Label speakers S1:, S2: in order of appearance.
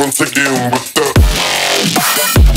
S1: once again with the